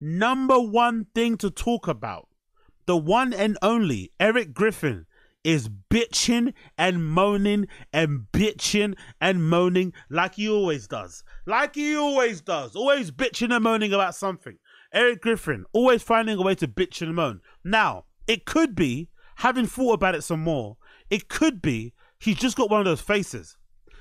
number one thing to talk about, the one and only Erik Griffin is bitching and moaning and bitching and moaning like he always does. Like he always does. Always bitching and moaning about something. Erik Griffin, always finding a way to bitch and moan. Now, it could be, having thought about it some more, it could be he's just got one of those faces.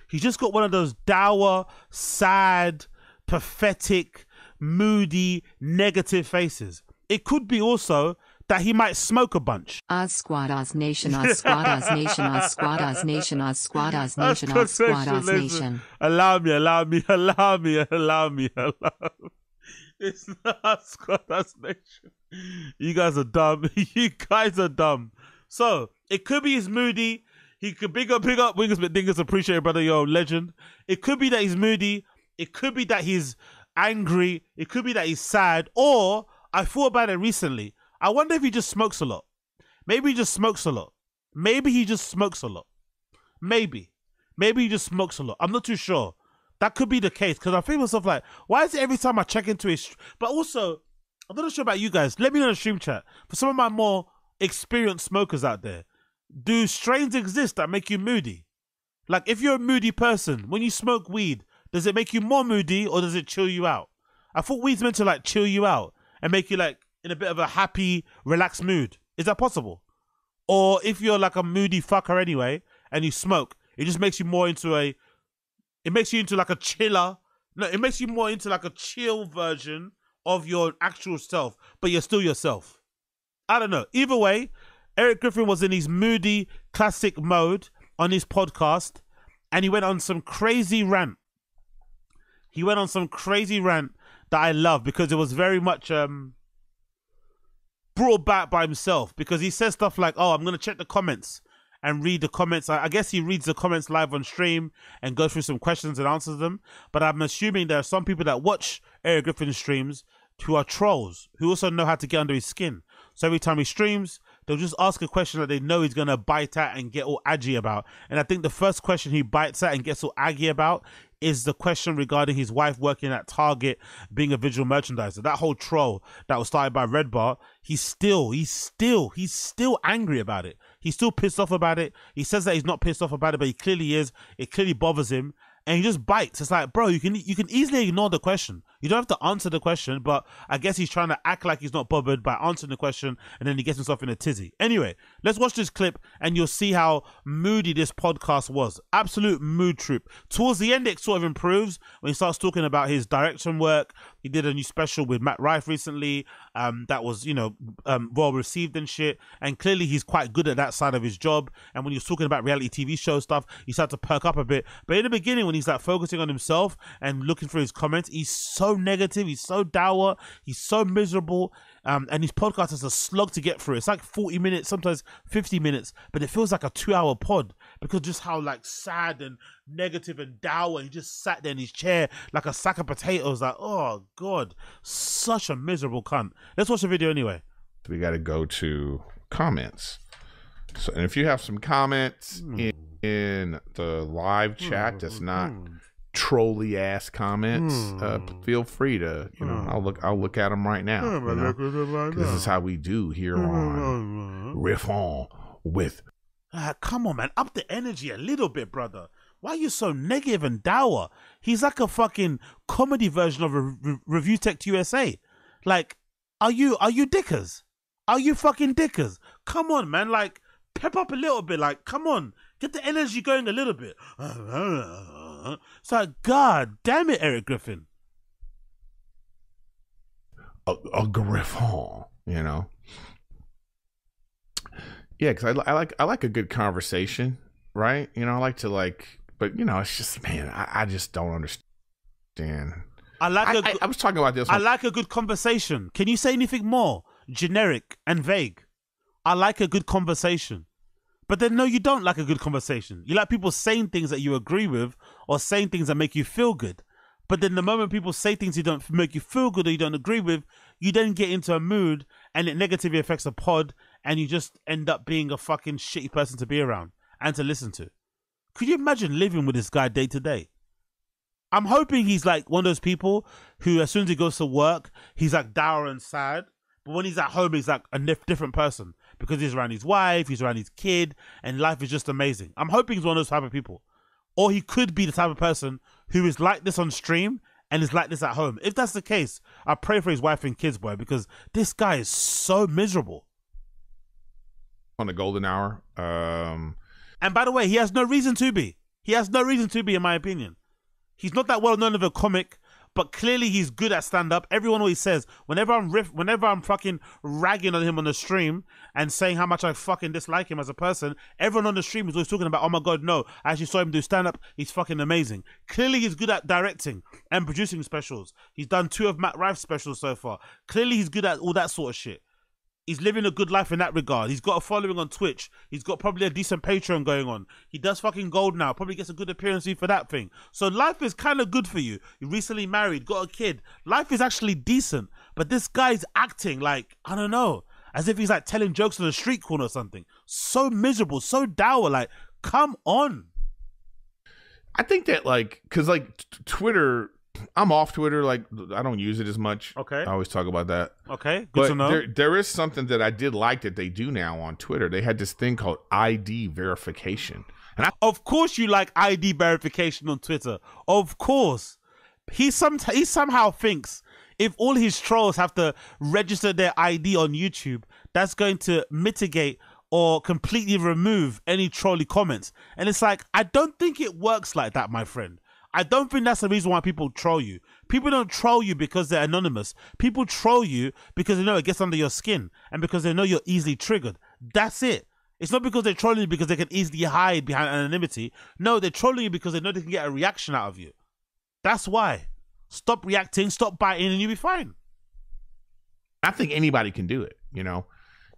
He's just got one of those dour, sad, pathetic, moody, negative faces. It could be also that he might smoke a bunch. Oz Squad Oz Nation Oz Squad Oz Nation Oz Squad Oz Nation Oz Squad Oz Nation Oz Squad Oz. Nation. Allow me, allow me, allow me, allow me, allow me. It's not Squad That's Nation. You guys are dumb. You guys are dumb. So it could be he's moody. He could big up, big up, Wingers McDingers. Appreciate it, brother. Yo, legend. It could be that he's moody. It could be that he's angry. It could be that he's sad. Or I thought about it recently. I wonder if he just smokes a lot. Maybe he just smokes a lot. Maybe he just smokes a lot. Maybe. Maybe he just smokes a lot. I'm not too sure. That could be the case because I feel myself like, why is it every time I check into his? But also, I'm not sure about you guys. Let me know in the stream chat for some of my more experienced smokers out there. Do strains exist that make you moody? Like, if you're a moody person, when you smoke weed, does it make you more moody or does it chill you out? I thought weed's meant to like chill you out and make you like in a bit of a happy, relaxed mood. Is that possible? Or if you're like a moody fucker anyway and you smoke, it just makes you more into a it makes you into like a chiller. No, it makes you more into like a chill version of your actual self, but you're still yourself. I don't know. Either way, Erik Griffin was in his moody classic mode on his podcast and he went on some crazy rant. He went on some crazy rant that I love because it was very much um brought back by himself because he says stuff like, "Oh, I'm gonna check the comments and read the comments." I, guess he reads the comments live on stream and goes through some questions and answers them. But I'm assuming there are some people that watch Erik Griffin streams who are trolls who also know how to get under his skin. So every time he streams, they'll just ask a question that they know he's gonna bite at and get all aggy about. And I think the first question he bites at and gets all aggy about is the question regarding his wife working at Target, being a visual merchandiser. That whole troll that was started by Red Bar, he's still, he's still, he's still angry about it. He's still pissed off about it. He says that he's not pissed off about it, but he clearly is. It clearly bothers him. And he just bites. It's like, bro, you can you can easily ignore the question. You don't have to answer the question, but I guess he's trying to act like he's not bothered by answering the question, and then he gets himself in a tizzy. Anyway, let's watch this clip, and you'll see how moody this podcast was. Absolute mood trip. Towards the end, it sort of improves when he starts talking about his direction work. He did a new special with Matt Rife recently, um, that was you know um, well received and shit. And clearly, he's quite good at that side of his job. And when he was talking about reality TV show stuff, he started to perk up a bit. But in the beginning, when he's like focusing on himself and looking for his comments, he's so negative, he's so dour, he's so miserable. Um, and his podcast is a slog to get through. It's like 40 minutes, sometimes 50 minutes, but it feels like a two hour pod because just how like sad and negative and dour. He just sat there in his chair like a sack of potatoes, like, oh God, such a miserable cunt. Let's watch the video anyway. we got to go to comments. So, and if you have some comments in, in the live chat hmm, that's hmm, not trolly ass comments, uh, hmm. feel free to you know hmm. I'll look I'll look at them right now. you know? This is how we do here hmm, on Riffin with Ah, come on, man. Up the energy a little bit, brother. Why are you so negative and dour? He's like a fucking comedy version of Re- Re- Review Tech USA. Like, are you are you dickers? Are you fucking dickers? Come on, man. Like, pep up a little bit. Like, come on. Get the energy going a little bit. It's like, God damn it, Erik Griffin. a, a Griffon, you know. Yeah, because I, I like I like a good conversation, right? You know, I like to like, but you know, it's just man, I, I just don't understand. I like I, a I, I was talking about this. I One. like a good conversation. Can you say anything more generic and vague? I like a good conversation. But then, no, you don't like a good conversation. You like people saying things that you agree with or saying things that make you feel good. But then, the moment people say things you don't make you feel good or you don't agree with, you then get into a mood and it negatively affects the pod and you just end up being a fucking shitty person to be around and to listen to. Could you imagine living with this guy day to day? I'm hoping he's like one of those people who, as soon as he goes to work, he's like dour and sad. But when he's at home, he's like a different person because he's around his wife, he's around his kid, and life is just amazing. I'm hoping he's one of those type of people. Or he could be the type of person who is like this on stream and is like this at home. If that's the case, I pray for his wife and kids, boy, because this guy is so miserable. on the golden hour. Um, And by the way, he has no reason to be. He has no reason to be, in my opinion. He's not that well known of a comic, but clearly he's good at stand up. Everyone always says whenever I'm riff, whenever I'm fucking ragging on him on the stream and saying how much I fucking dislike him as a person, everyone on the stream is always talking about, oh my god, no, I actually saw him do stand up. He's fucking amazing. Clearly he's good at directing and producing specials. He's done two of Matt Rife's specials so far. Clearly he's good at all that sort of shit he's living a good life in that regard. He's got a following on Twitch. He's got probably a decent Patreon going on. He does fucking gold now. Probably gets a good appearance fee for that thing. So life is kind of good for you. You recently married, got a kid. Life is actually decent. But this guy's acting like I don't know, as if he's like telling jokes on the street corner or something. So miserable, so dour. Like, come on. I think that like because like Twitter, I'm off Twitter. Like I don't use it as much. Okay. I always talk about that. Okay, good But to know. there, there is something that I did like that they do now on Twitter. They had this thing called ID verification, and I Of course, you like ID verification on Twitter. Of course, he some he somehow thinks if all his trolls have to register their ID on YouTube, that's going to mitigate or completely remove any trolly comments. And it's like I don't think it works like that, my friend. I don't think that's the reason why people troll you. People don't troll you because they're anonymous. People troll you because they know it gets under your skin and because they know you're easily triggered. That's it. It's not because they're trolling you because they can easily hide behind anonymity. No, they're trolling you because they know they can get a reaction out of you. That's why. Stop reacting, stop biting, and you'll be fine. I think anybody can do it. You know,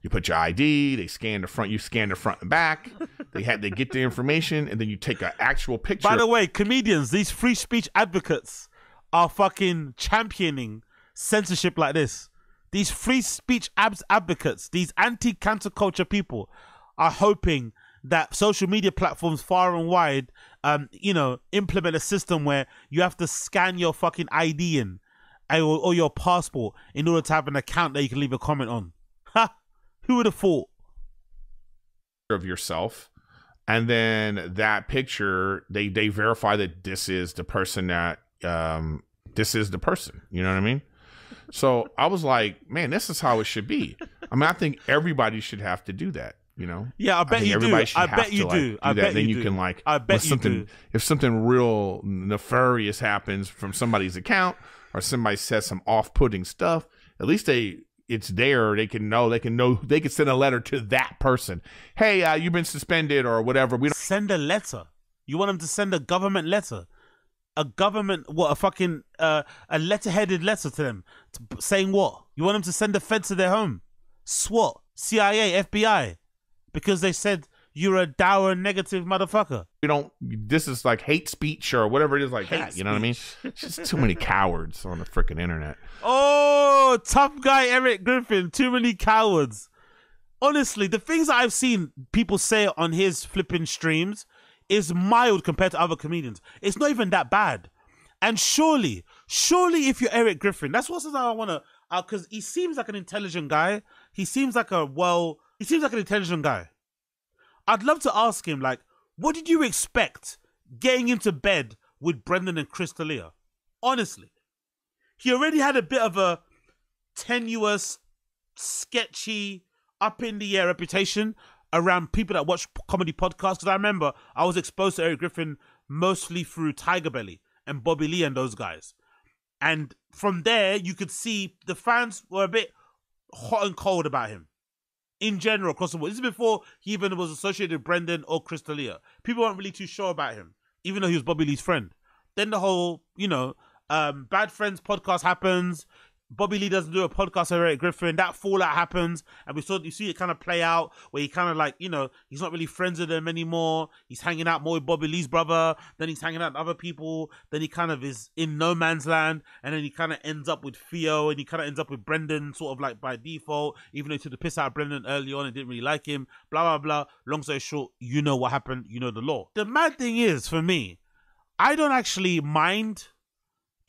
you put your ID, they scan the front, you scan the front and back. They had they get the information, and then you take an actual picture. By the way, comedians, these free speech advocates are fucking championing censorship like this. These free speech abs advocates, these anti cancer culture people, are hoping that social media platforms far and wide, um, you know, implement a system where you have to scan your fucking ID in or, or your passport in order to have an account that you can leave a comment on. Ha! Who would have thought? of yourself and then that picture they they verify that this is the person that um this is the person you know what i mean so i was like man this is how it should be i mean i think everybody should have to do that you know Yeah, I bet think you do. should I have bet to, you like, do. I that. bet then you do. can like I bet you something do. if something real nefarious happens from somebody's account or somebody says some off-putting stuff at least they it's there. They can know they can know they can send a letter to that person. Hey uh, you've been suspended or whatever. We don't send a letter. You want them to send a government letter, a government what a fucking uh, a letter-headed letter to them, to, saying what? You want them to send a fed to their home, SWAT, CIA, FBI, because they said you're a dour, negative motherfucker. You don't this is like hate speech or whatever it is like Hate that you know what i mean it's just too many cowards on the freaking internet Oh, tough guy Erik Griffin. Too many cowards. Honestly, the things that I've seen people say on his flipping streams is mild compared to other comedians. It's not even that bad. And surely, surely, if you're Erik Griffin, that's what's I want to, uh, because he seems like an intelligent guy. He seems like a well, he seems like an intelligent guy. I'd love to ask him, like, what did you expect getting into bed with Brendan and Chris D'Elia? Honestly he already had a bit of a tenuous, sketchy, up in the air reputation around people that watch comedy podcasts. Because I remember I was exposed to Erik Griffin mostly through Tiger Belly and Bobby Lee and those guys. And from there, you could see the fans were a bit hot and cold about him in general across the board. This is before he even was associated with Brendan or Chris D'Elia. People weren't really too sure about him, even though he was Bobby Lee's friend. Then the whole, you know, um, Bad Friends podcast happens. Bobby Lee doesn't do a podcast with Erik Griffin. That fallout happens, and we saw you see it kind of play out where he kind of like you know he's not really friends with them anymore. He's hanging out more with Bobby Lee's brother. Then he's hanging out with other people. Then he kind of is in no man's land, and then he kind of ends up with Theo, and he kind of ends up with Brendan, sort of like by default. Even though he took the piss out of Brendan early on and didn't really like him. Blah blah blah. Long story short, you know what happened. You know the law. The mad thing is for me, I don't actually mind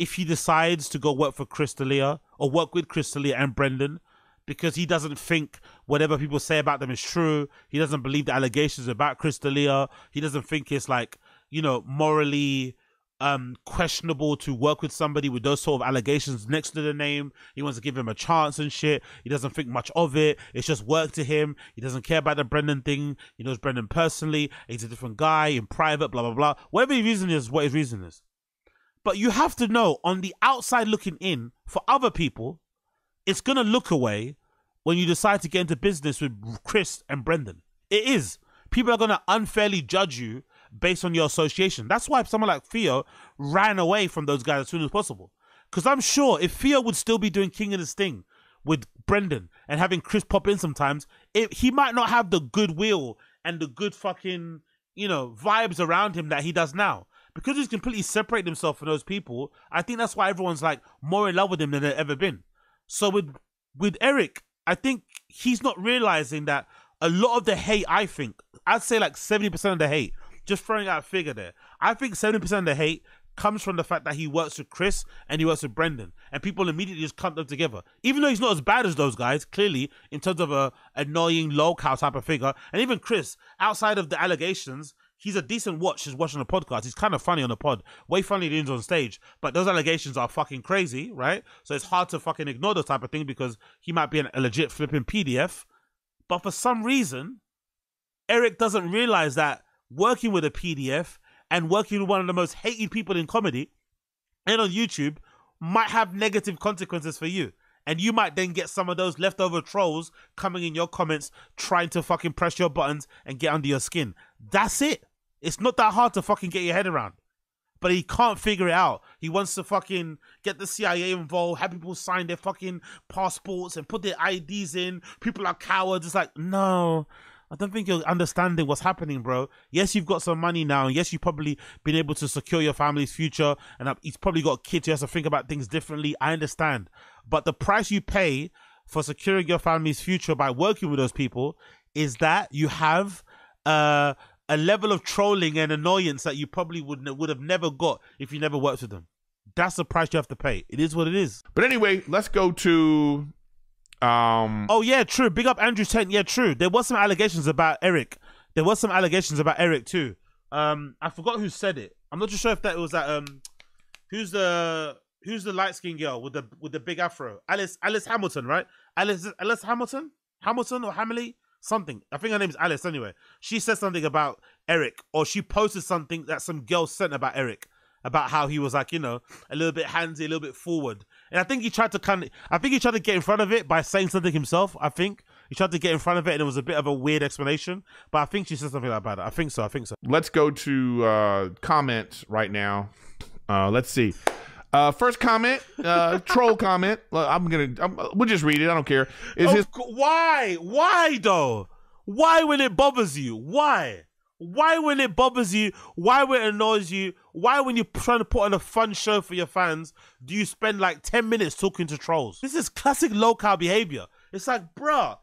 if he decides to go work for Chris D'Elia or work with Chris D'Elia and Brendan because he doesn't think whatever people say about them is true. He doesn't believe the allegations about Chris D'Elia. He doesn't think it's like, you know, morally um questionable to work with somebody with those sort of allegations next to the name. He wants to give him a chance and shit. He doesn't think much of it. It's just work to him. He doesn't care about the Brendan thing. He knows Brendan personally. He's a different guy in private, blah blah blah. Whatever his reason is, what his reason is. But you have to know on the outside looking in, for other people, it's gonna look away when you decide to get into business with Chris and Brendan. It is. People are gonna unfairly judge you based on your association. That's why someone like Theo ran away from those guys as soon as possible. Because I'm sure if Theo would still be doing King and the Sting with Brendan and having Chris pop in sometimes, it, he might not have the goodwill and the good fucking, you know, vibes around him that he does now. Because he's completely separated himself from those people, I think that's why everyone's like more in love with him than they've ever been. So with with Erik, I think he's not realizing that a lot of the hate, I think, I'd say like 70% of the hate just throwing out a figure there. I think 70% of the hate comes from the fact that he works with Chris and he works with Brendan, and people immediately just clump them together. Even though he's not as bad as those guys, clearly in terms of a annoying lolcow type of figure, and even Chris, outside of the allegations, he's a decent watch. He's watching a podcast. He's kind of funny on the pod, way funnier than on stage. But those allegations are fucking crazy, right? So it's hard to fucking ignore those type of thing because he might be an, a legit flipping PDF. But for some reason, Erik doesn't realize that working with a PDF and working with one of the most hated people in comedy and on YouTube might have negative consequences for you. And you might then get some of those leftover trolls coming in your comments trying to fucking press your buttons and get under your skin. That's it. It's not that hard to fucking get your head around. But he can't figure it out. He wants to fucking get the CIA involved, have people sign their fucking passports and put their IDs in. People are cowards. It's like, no, I don't think you're understanding what's happening, bro. Yes, you've got some money now. Yes, you've probably been able to secure your family's future. And he's probably got kids. He has to think about things differently. I understand. But the price you pay for securing your family's future by working with those people is that you have uh, a level of trolling and annoyance that you probably would would have never got if you never worked with them. That's the price you have to pay. It is what it is. But anyway, let's go to um Oh yeah, true. Big up Andrew Tent. Yeah, true. There was some allegations about Erik. There was some allegations about Erik too. Um, I forgot who said it. I'm not too sure if that was that. Um, who's the who's the light skinned girl with the with the big afro? Alice Alice Hamilton, right? Alice Alice Hamilton, Hamilton or Hamley, something. I think her name is Alice. Anyway, she said something about Erik, or she posted something that some girl sent about Erik about how he was like, you know, a little bit handsy, a little bit forward. And I think he tried to kind of, I think he tried to get in front of it by saying something himself. I think he tried to get in front of it, and it was a bit of a weird explanation. But I think she said something like that. I think so. I think so. let's go to uh comments right now. Uh let's see. Uh first comment, uh troll comment. I'm going to we'll just read it. I don't care. Is Of his why? Why though? Why when it bothers you? Why? Why when it bothers you? Why when it annoys you? Why when you're trying to put on a fun show for your fans do you spend like 10 minutes talking to trolls? This is classic lolcow behavior. It's like, bruh,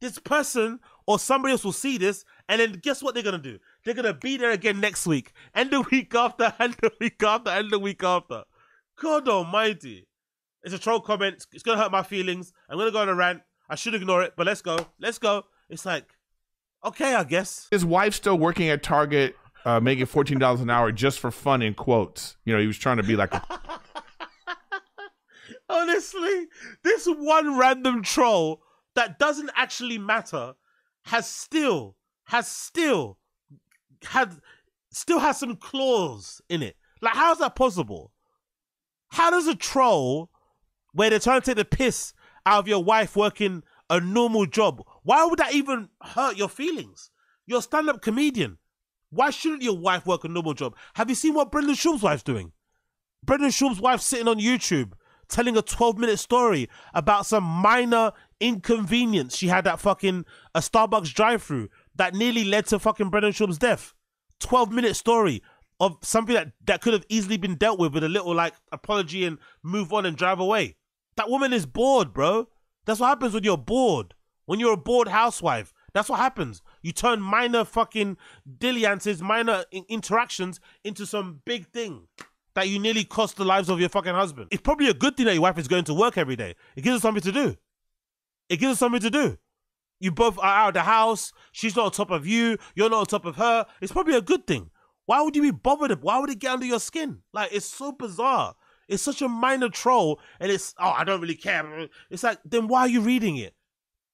this person or somebody else will see this and then guess what they're gonna do? They're gonna be there again next week, and the week after, and the week after, and the week after. God almighty. It's a troll comment. It's gonna hurt my feelings. I'm gonna go on a rant. I should ignore it, but let's go. Let's go. It's like, okay, I guess. his wife's still working at Target uh making $14 an hour just for fun in quotes. You know, he was trying to be like a Honestly, this one random troll that doesn't actually matter has still, has still, had, still has some claws in it. Like, how is that possible? How does a troll, where they're trying to take the piss out of your wife working a normal job, why would that even hurt your feelings? You're a stand up comedian. Why shouldn't your wife work a normal job? Have you seen what Brendan Schaub's wife's doing? Brendan Schaub's wife sitting on YouTube telling a 12 minute story about some minor inconvenience she had at fucking a Starbucks drive through that nearly led to fucking Brendan Schaub's death. 12 minute story of something that, that could have easily been dealt with with a little like apology and move on and drive away. That woman is bored, bro. That's what happens when you're bored. When you're a bored housewife. That's what happens. You turn minor fucking dilliances, minor in- interactions into some big thing that you nearly cost the lives of your fucking husband. It's probably a good thing that your wife is going to work every day. It gives her something to do. It gives her something to do. You both are out of the house. She's not on top of you. You're not on top of her. It's probably a good thing. Why would you be bothered? Why would it get under your skin? Like, it's so bizarre. It's such a minor troll, and it's, oh, I don't really care. It's like, then why are you reading it?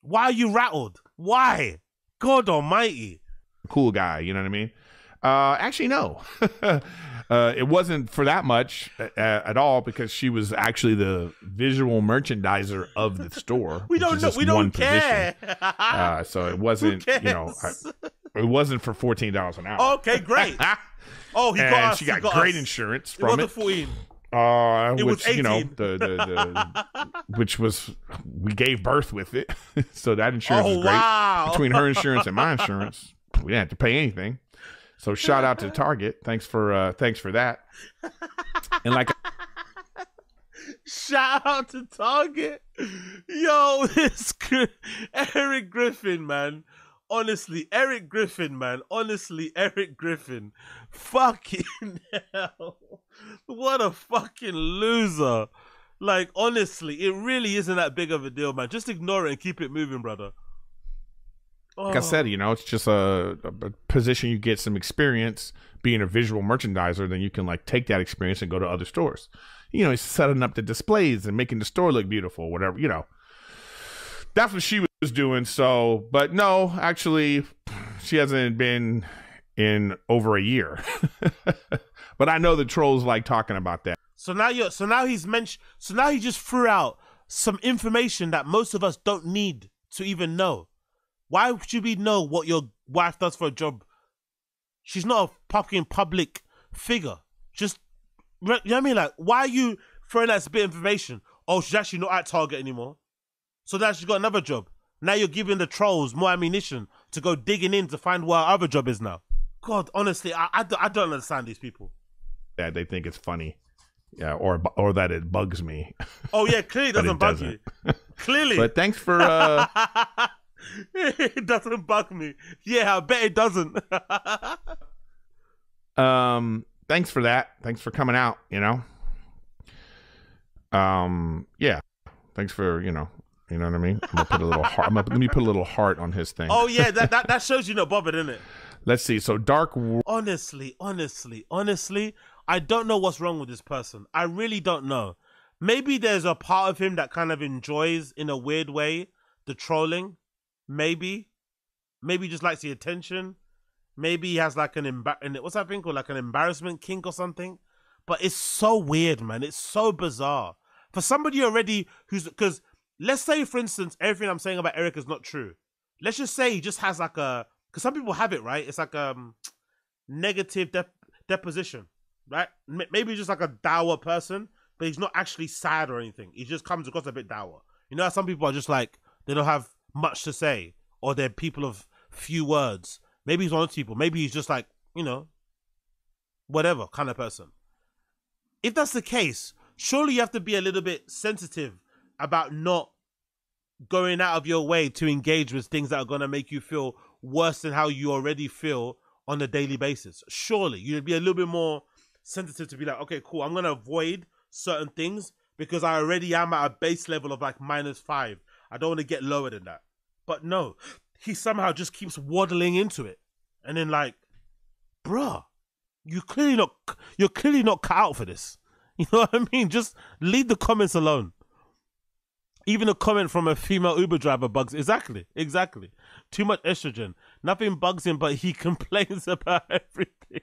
Why are you rattled? Why? God almighty. cool guy. You know what I mean? Uh, actually, no. uh, it wasn't for that much uh, at all because she was actually the visual merchandiser of the store. We don't know. We don't care. Uh, so it wasn't, you know, I? It wasn't for fourteen dollars an hour. okay, great. Oh, he and got us. she got, got great us. insurance It from wasn't it. 14. Uh, It was which you know the, the, the which was we gave birth with it, so that insurance Oh, was great. wow. Between her insurance and my insurance, we didn't have to pay anything. So shout out to Target. Thanks for uh thanks for that. And like Shout out to Target. Yo, this Erik Griffin, man. Honestly, Erik Griffin, man. Honestly, Erik Griffin. Fucking hell. What a fucking loser. Like, honestly, it really isn't that big of a deal, man. Just ignore it and keep it moving, brother. like I Oh. said, you know, it's just a, a position you get some experience being a visual merchandiser, then you can like take that experience and go to other stores. You know, setting up the displays and making the store look beautiful, whatever, you know. That's what she was doing. So, but no, actually, she hasn't been in over a year. but I know the trolls like talking about that. So now you're so now he's mentioned so now he just threw out some information that most of us don't need to even know. Why should we know what your wife does for a job? She's not a fucking public figure. Just you know what I mean? Like, why are you throwing out that bit of information? Oh, she's actually not at Target anymore. So now she's got another job. Now you're giving the trolls more ammunition to go digging in to find where our other job is now. God, honestly, I, I, don't- I don't understand these people. That they think it's funny. Yeah, or or that it bugs me. Oh yeah, clearly it But it doesn't bug doesn't. you. Clearly. But thanks for uh it doesn't bug me. Yeah, I bet it doesn't. um thanks for that thanks for coming out you know um yeah thanks for you know you know what i mean i'm gonna put a little heart I'm gonna, let me put a little heart on his thing oh yeah, that, that that shows you not bothered, isn't it? let's see so dark Honestly, honestly, honestly, I don't know what's wrong with this person. I really don't know. Maybe there's a part of him that kind of enjoys, in a weird way, the trolling. Maybe, maybe he just likes the attention. Maybe he has like an embar- what's that thing called, like an embarrassment kink or something. But it's so weird, man. It's so bizarre for somebody already who's because let's say, for instance, everything I'm saying about Erik is not true. Let's just say he just has like a because some people have it right. It's like um negative dep- deposition, right? M- maybe he's just like a dour person, but he's not actually sad or anything. He just comes across a bit dour. You know, how some people are just like they don't have much to say, or they're people of few words. Maybe he's one of those people. Maybe he's just like you know, whatever kind of person. If that's the case, surely you have to be a little bit sensitive about not going out of your way to engage with things that are going to make you feel worse than how you already feel on a daily basis. Surely you'd be a little bit more sensitive to be like, okay, cool, I'm going to avoid certain things because I already am at a base level of like minus five. I don't want to get lower than that. But no, he somehow just keeps waddling into it. And then like, bruh, you clearly not you're clearly not cut out for this. You know what I mean? Just leave the comments alone. Even a comment from a female Uber driver bugs exactly, exactly. Too much estrogen. Nothing bugs him, but he complains about everything.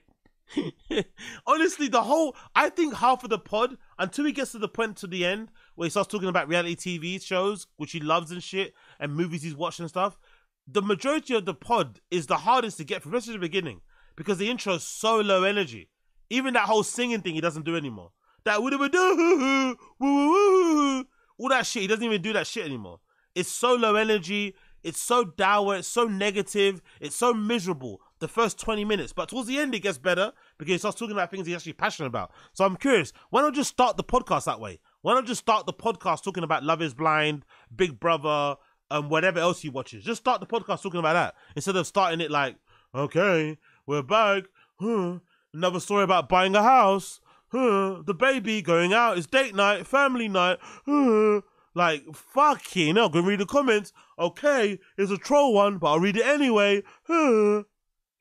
Honestly, the whole I think half of the pod until he gets to the point to the end where he starts talking about reality TV shows, which he loves and shit, and movies he's watched and stuff. The majority of the pod is the hardest to get through, especially the beginning, because the intro is so low energy. Even that whole singing thing he doesn't do anymore. That would have do all that shit. He doesn't even do that shit anymore. It's so low energy. It's so dour. It's so negative. It's so miserable. The first twenty minutes, but towards the end it gets better because he starts talking about things he's actually passionate about. So I'm curious. Why not just start the podcast that way? Why not just start the podcast talking about Love Is Blind, Big Brother, um whatever else he watches. Just start the podcast talking about that instead of starting it like, okay, we're back. Huh. Another story about buying a house. The baby going out. It's date night, family night. Huh. Like fucking hell, gonna read the comments. Okay, it's a troll one, but I'll read it anyway. Huh.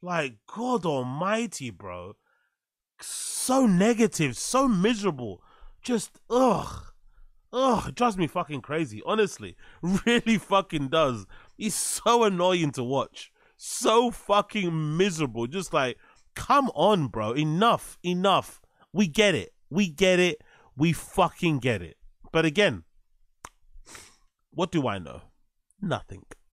Like God Almighty, bro. So negative, so miserable. Just ugh. Ugh, it drives me fucking crazy. Honestly, really fucking does. He's so annoying to watch. So fucking miserable. Just like, come on, bro. Enough, enough. We get it. We get it. We fucking get it. But again, what do I know? Nothing.